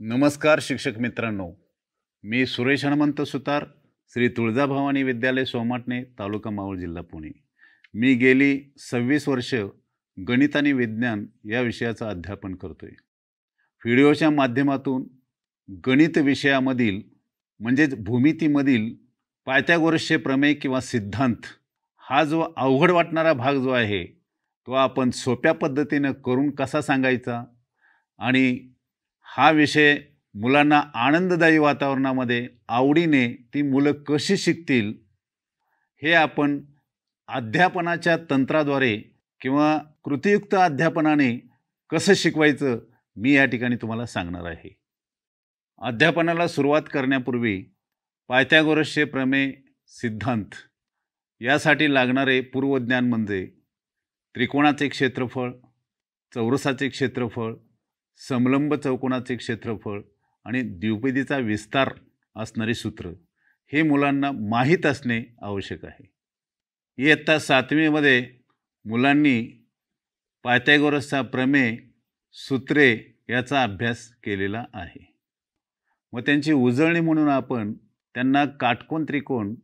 नमस्कार शिक्षक मित्रांनो. मी सुरेश हनुमंत सुतार श्री तुळजाभवानी विद्यालय सोमाटणे तालुका मावळ जिल्हा पुणे. मी गेली सव्वीस वर्ष गणित आणि विज्ञान या विषयाचं अध्यापन करतो आहे व्हिडिओच्या माध्यमातून गणित विषयामधील म्हणजेच भूमितीमधील पायथ्यागोरसचे प्रमेय किंवा सिद्धांत हा जो अवघड वाटणारा भाग जो आहे तो आपण सोप्या पद्धतीनं करून कसा सांगायचा आणि हा विषय मुलांना आनंददायी वातावरणामध्ये आवडीने ती मुलं कशी शिकतील हे आपण अध्यापनाच्या तंत्राद्वारे किंवा कृतीयुक्त अध्यापनाने कसं शिकवायचं मी या ठिकाणी तुम्हाला सांगणार आहे. अध्यापनाला सुरुवात करण्यापूर्वी पायथ्यागोरसचे प्रमेय सिद्धांत यासाठी लागणारे पूर्वज्ञान म्हणजे त्रिकोणाचे क्षेत्रफळ चौरसाचे क्षेत्रफळ समलंब चौकोनाचे क्षेत्रफळ आणि द्विपदीचा विस्तार असणारे सूत्र हे मुलांना माहीत असणे आवश्यक आहे. इयत्ता सातवीमध्ये मुलांनी पायथॅगोरसचा प्रमेय सूत्रे याचा अभ्यास केलेला आहे. मग त्यांची उजळणी म्हणून आपण त्यांना काटकोन त्रिकोण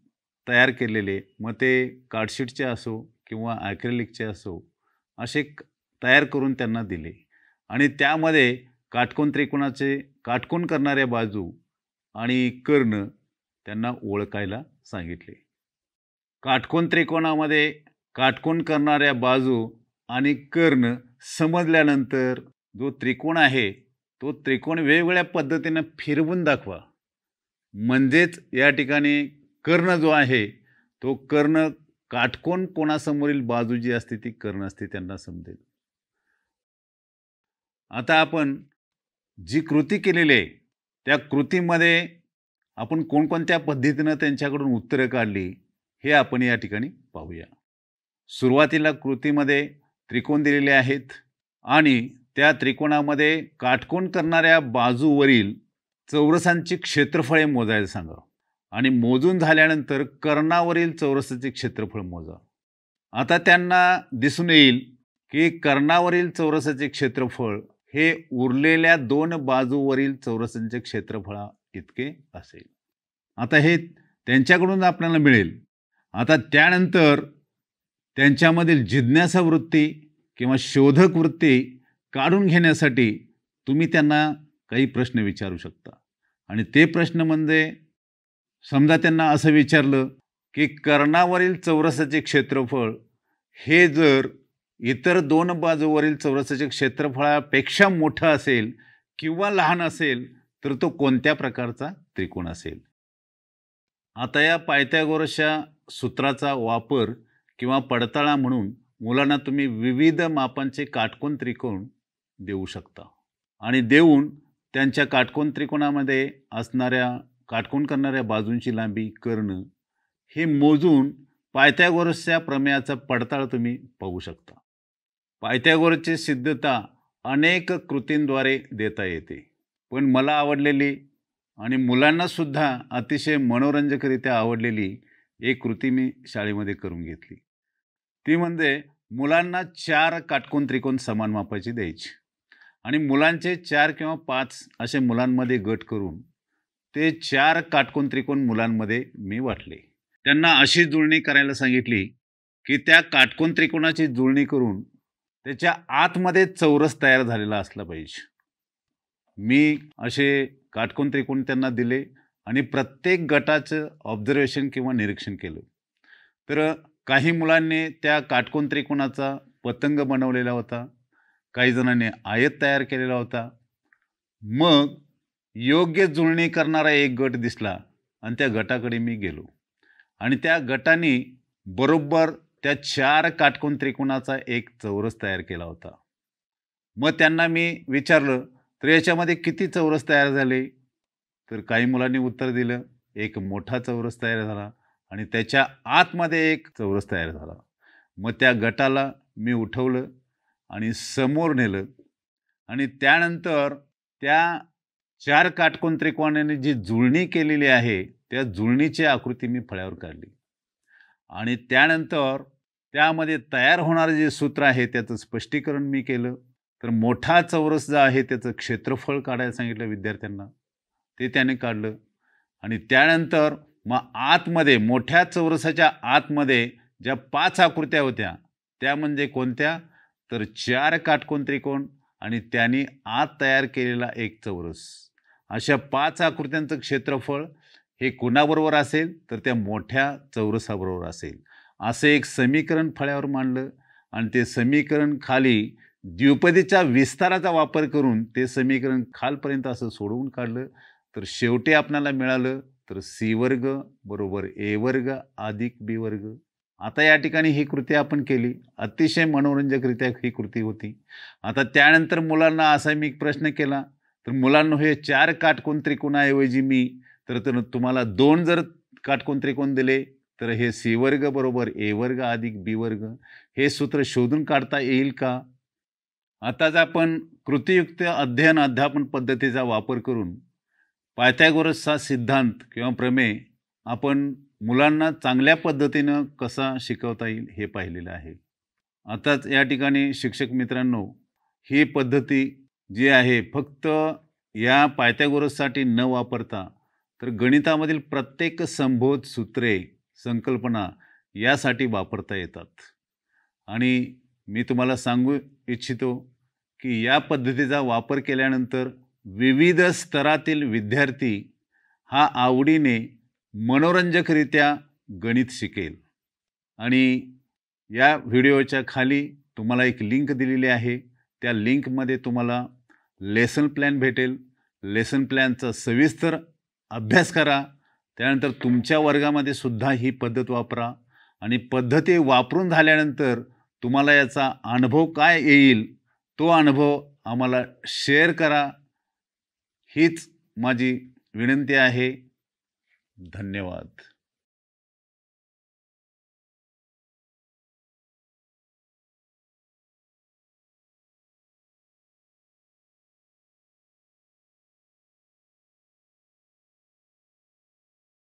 तयार केलेले मग ते कार्डशीटचे असो किंवा ॲक्रेलिकचे असो असे तयार करून त्यांना दिले. आणि त्यामध्ये काटकोन त्रिकोणाचे काटकोन करणाऱ्या बाजू आणि कर्ण त्यांना ओळखायला सांगितले. काटकोन त्रिकोणामध्ये काटकोन करणाऱ्या बाजू आणि कर्ण समजल्यानंतर जो त्रिकोण आहे तो त्रिकोण वेगवेगळ्या पद्धतीनं फिरवून दाखवा. म्हणजेच या ठिकाणी कर्ण जो आहे तो कर्ण काटकोन कोणासमोरील बाजू जी असते ती कर्ण असते त्यांना समजेल. आता आपण जी कृती केलेली आहे त्या कृतीमध्ये आपण कोणकोणत्या पद्धतीनं त्यांच्याकडून उत्तरं काढली हे आपण या ठिकाणी पाहूया. सुरुवातीला कृतीमध्ये त्रिकोण दिलेले आहेत आणि त्या त्रिकोणामध्ये काटकोण करणाऱ्या बाजूवरील चौरसांची क्षेत्रफळे मोजायला सांगा आणि मोजून झाल्यानंतर कर्णावरील चौरसाचे क्षेत्रफळ मोजा. आता त्यांना दिसून येईल की कर्णावरील चौरसाचे क्षेत्रफळ हे उरलेल्या दोन बाजूवरील चौरसांचे क्षेत्रफळा इतके असेल. आता हे त्यांच्याकडून आपल्याला मिळेल. आता त्यानंतर त्यांच्यामधील जिज्ञासा वृत्ती किंवा शोधक वृत्ती काढून घेण्यासाठी तुम्ही त्यांना काही प्रश्न विचारू शकता. आणि ते प्रश्न म्हणजे समजा त्यांना असं विचारलं की कर्णावरील चौरसाचे क्षेत्रफळ हे जर इतर दोन बाजूवरील चौरसाच्या क्षेत्रफळापेक्षा मोठं असेल किंवा लहान असेल तर तो कोणत्या प्रकारचा त्रिकोण असेल? आता या पायथ्यागोरसच्या सूत्राचा वापर किंवा पडताळा म्हणून मुलांना तुम्ही विविध मापांचे काटकोन त्रिकोण देऊ शकता. आणि देऊन त्यांच्या काटकोन त्रिकोणामध्ये असणाऱ्या काटकोन करणाऱ्या बाजूंची लांबी कर्ण हे मोजून पायथ्यागोरसच्या प्रमेयाचा पडताळ तुम्ही पाहू शकता. पायथ्यागोरची सिद्धता अनेक कृतींद्वारे देता येते. पण मला आवडलेली आणि मुलांनासुद्धा अतिशय मनोरंजकरित्या आवडलेली एक कृती मी शाळेमध्ये करून घेतली. ती म्हणजे मुलांना चार काटकोन त्रिकोण समान मापाची द्यायची. आणि मुलांचे चार किंवा पाच असे मुलांमध्ये गट करून ते चार काटकोन त्रिकोण मुलांमध्ये मी वाटले. त्यांना अशी जुळणी करायला सांगितली की त्या काटकोन त्रिकोणाची जुळणी करून त्याच्या आतमध्ये चौरस तयार झालेला असला पाहिजे. मी असे काटकोन त्रिकोण त्यांना दिले आणि प्रत्येक गटाचं ऑब्झर्वेशन किंवा निरीक्षण केलं. तर काही मुलांनी त्या काटकोन त्रिकोणाचा पतंग बनवलेला होता. काही जणांनी आयत तयार केलेला होता. मग योग्य जुळणी करणारा एक गट दिसला आणि त्या गटाकडे मी गेलो. आणि त्या गटाने बरोबर त्या चार काटकोन त्रिकोणाचा एक चौरस तयार केला होता. मग त्यांना मी विचारलं तर याच्यामध्ये किती चौरस तयार झाले? तर काही मुलांनी उत्तर दिलं एक मोठा चौरस तयार झाला आणि त्याच्या आतमध्ये एक चौरस तयार झाला. मग त्या गटाला मी उठवलं आणि समोर नेलं आणि त्यानंतर त्या चार काटकोन त्रिकोणाने जी जुळणी केलेली आहे त्या जुळणीची आकृती मी फळ्यावर काढली आणि त्यानंतर त्यामध्ये तयार होणारं जे सूत्र आहे त्याचं स्पष्टीकरण मी केलं. तर मोठा चौरस जो आहे त्याचं क्षेत्रफळ काढायला सांगितलं विद्यार्थ्यांना. ते त्याने काढलं. आणि त्यानंतर मग आतमध्ये मोठ्या चौरसाच्या आतमध्ये ज्या पाच आकृत्या होत्या त्या म्हणजे कोणत्या? तर चार काटकोन त्रिकोण आणि त्यांनी आत तयार केलेला एक चौरस. अशा पाच आकृत्यांचं क्षेत्रफळ हे कुणाबरोबर असेल? तर त्या मोठ्या चौरसाबरोबर असेल. असं एक समीकरण फळ्यावर मांडलं आणि ते समीकरण खाली द्विपदीच्या विस्ताराचा वापर करून ते समीकरण खालपर्यंत असं सोडवून काढलं. तर शेवटी आपणाला मिळालं तर सी वर्ग बरोबर ए वर्ग अधिक बी वर्ग. आता या ठिकाणी ही कृती आपण केली. अतिशय मनोरंजकरित्या ही कृती होती. आता त्यानंतर मुलांना असा मी प्रश्न केला. तर मुलांना हे चार काटकोण त्रिकोणाऐवजी मी तर तुम्हाला दोन जर काटकोण त्रिकोण दिले तर हे सी वर्ग बरोबर ए वर्ग अधिक बी वर्ग हे सूत्र शोधून काढता येईल का? आताच आपण कृतीयुक्त अध्ययन अध्यापन पद्धतीचा वापर करून पायथॅगोरसचा सिद्धांत किंवा प्रमेय आपण मुलांना चांगल्या पद्धतीनं कसा शिकवता येईल हे पाहिलेलं आहे. आताच या ठिकाणी शिक्षक मित्रांनो ही पद्धती जी आहे फक्त या पायथॅगोरससाठी न वापरता तर गणितामधील प्रत्येक संबोध सूत्रे संकल्पना यासाठी वापरता येतात. आणि मी तुम्हाला सांगू इच्छितो की या पद्धतीचा वापर केल्यानंतर विविध स्तरातील विद्यार्थी हा आवडीने मनोरंजकरित्या गणित शिकेल. आणि या व्हिडिओच्या खाली तुम्हाला एक लिंक दिलेली आहे. त्या लिंकमध्ये तुम्हाला लेसन प्लॅन भेटेल. लेसन प्लॅनचा सविस्तर अभ्यास करा. त्यानंतर तुमच्या वर्गामध्ये सुद्धा ही पद्धत वापरा आणि पद्धती वापरून झाल्यानंतर तुम्हाला याचा अनुभव काय येईल तो अनुभव आम्हाला शेअर करा. हीच माझी विनंती आहे. धन्यवाद.